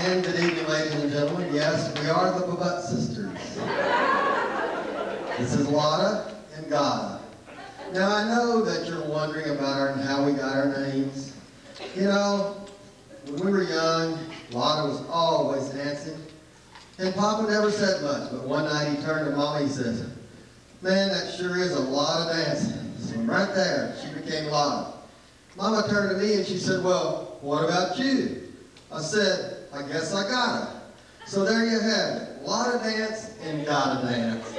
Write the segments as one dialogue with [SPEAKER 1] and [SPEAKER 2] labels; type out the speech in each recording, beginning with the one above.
[SPEAKER 1] And good evening, ladies and gentlemen. Yes, we are the Babette sisters. This is Lotta and Gotta. Now, I know that you're wondering about our, how we got our names. You know, when we were young, Lotta was always dancing. And Papa never said much, but one night he turned to Mama and said, Man, that sure is a lot of dancing. So right there, she became Lotta. Mama turned to me and she said, Well, what about you? I said, I guess I got it. So there you have it. Lotta dance and gotta dance.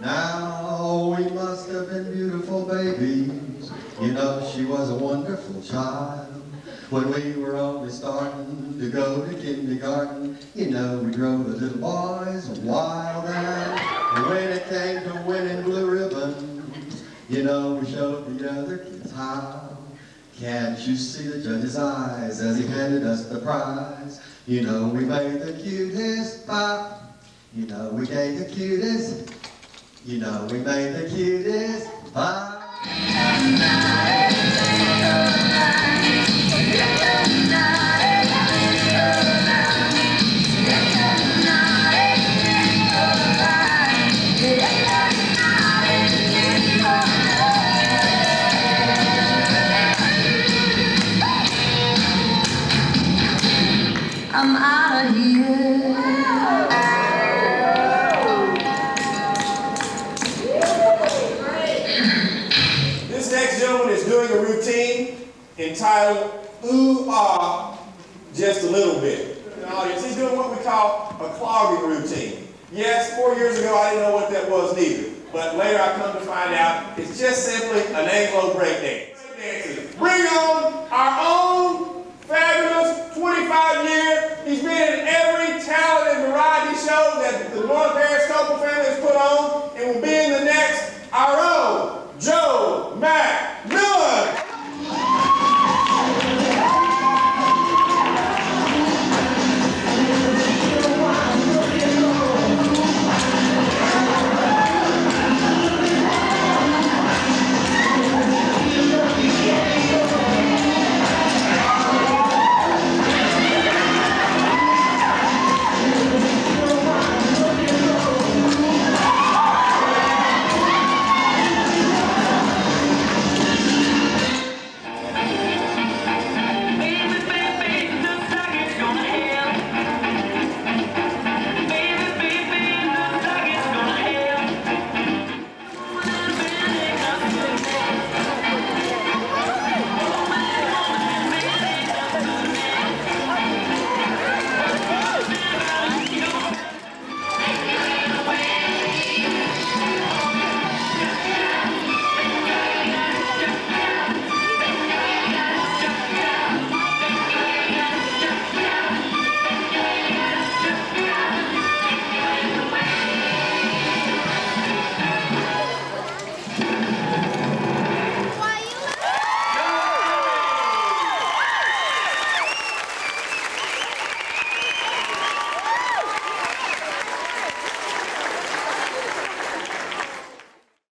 [SPEAKER 1] Now we must have been beautiful babies. You know she was a wonderful child. When we were only starting to go to kindergarten, you know we drove the little boys wild and when it came to winning blue ribbons, you know we showed the other kids how. Can't you see the judge's eyes as he handed us the prize? You know we made the cutest pop. You know we gave the cutest. You know we made the cutest pop.
[SPEAKER 2] Doing a routine entitled Ooh Ah Just a Little Bit. Audience, he's doing what we call a clogging routine. Yes, four years ago I didn't know what that was neither. But later I come to find out it's just simply an Anglo breakdance. Bring on our own